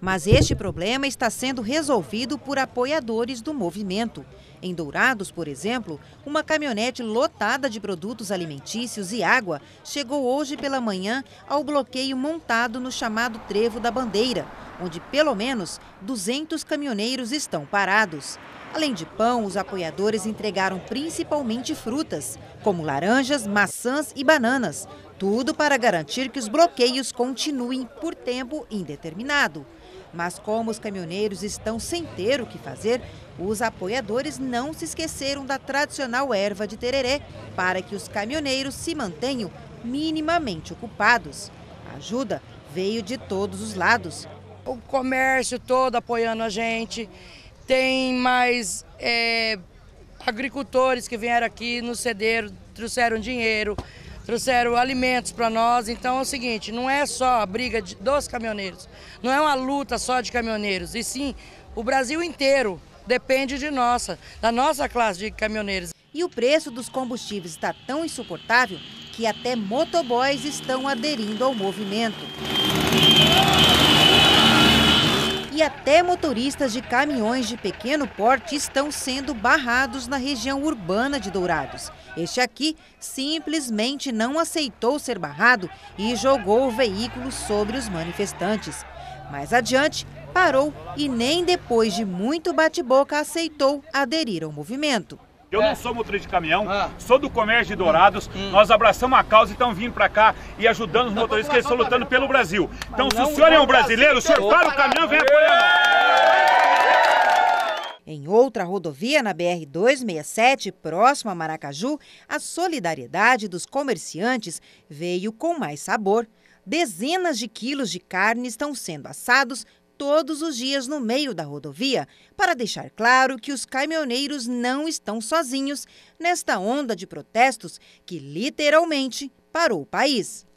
Mas este problema está sendo resolvido por apoiadores do movimento. Em Dourados, por exemplo, uma caminhonete lotada de produtos alimentícios e água chegou hoje pela manhã ao bloqueio montado no chamado Trevo da Bandeira, onde pelo menos 200 caminhoneiros estão parados. Além de pão, os apoiadores entregaram principalmente frutas, como laranjas, maçãs e bananas, tudo para garantir que os bloqueios continuem por tempo indeterminado. Mas como os caminhoneiros estão sem ter o que fazer, os apoiadores não se esqueceram da tradicional erva de tereré para que os caminhoneiros se mantenham minimamente ocupados. A ajuda veio de todos os lados. O comércio todo apoiando a gente, tem mais é, agricultores que vieram aqui, nos cederam, trouxeram dinheiro, trouxeram alimentos para nós. Então é o seguinte, não é só a briga de, dos caminhoneiros, não é uma luta só de caminhoneiros, e sim o Brasil inteiro depende de nossa, da nossa classe de caminhoneiros. E o preço dos combustíveis está tão insuportável que até motoboys estão aderindo ao movimento. Até motoristas de caminhões de pequeno porte estão sendo barrados na região urbana de Dourados. Este aqui simplesmente não aceitou ser barrado e jogou o veículo sobre os manifestantes. Mais adiante, parou e nem depois de muito bate-boca aceitou aderir ao movimento. Eu não sou motorista de caminhão, ah. sou do comércio de Dourados. Hum. Nós abraçamos a causa e estamos vindo para cá e ajudando os motoristas que estão lutando pelo Brasil. Então, se o senhor é um brasileiro, o senhor para o caminhão e vem apoiar em outra rodovia na BR-267, próximo a Maracaju, a solidariedade dos comerciantes veio com mais sabor. Dezenas de quilos de carne estão sendo assados todos os dias no meio da rodovia, para deixar claro que os caminhoneiros não estão sozinhos nesta onda de protestos que literalmente parou o país.